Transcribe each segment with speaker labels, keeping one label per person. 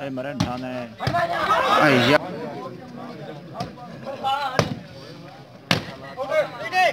Speaker 1: Ê mà đến thằng này. Ai
Speaker 2: da. Đi đi.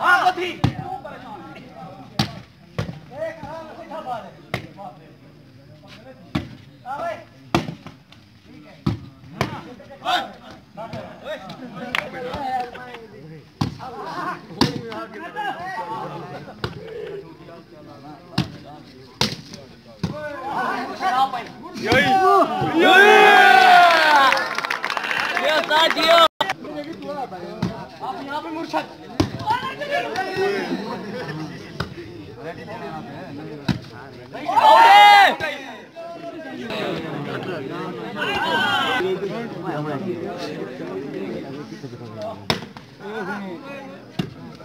Speaker 3: Ah, what's he?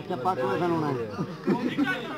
Speaker 3: اچھا پاک ہونا ہے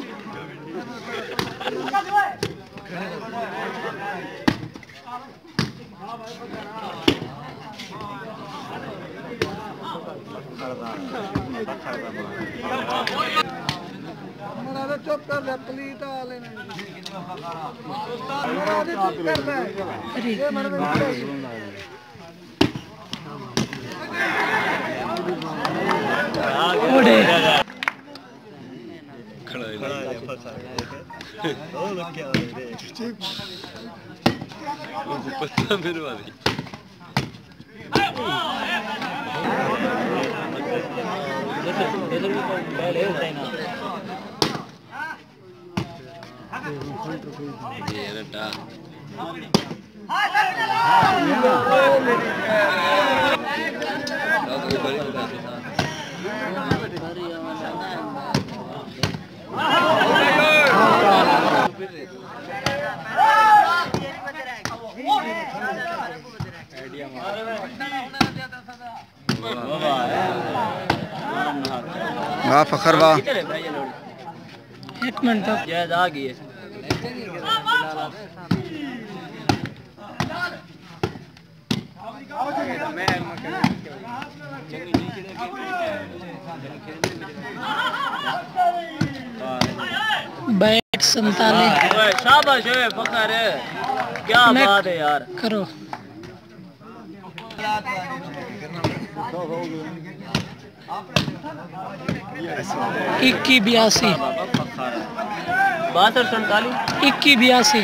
Speaker 2: کھیل واہ فخر واہ
Speaker 3: چلے بھائی یہ 너무 높게 하는데 못봤다면 말이 ఏనట్టా రాత్రి لوڑی
Speaker 4: ایک منٹ۔
Speaker 3: جائز آ گئی ہے۔
Speaker 4: بیٹ سنتالیس
Speaker 3: اوے شاباش اوے فخر کیا بات ہے یار۔
Speaker 4: کرو۔ اکی بیاسی
Speaker 3: باسٹھ سنتالیس
Speaker 4: اکی بیاسی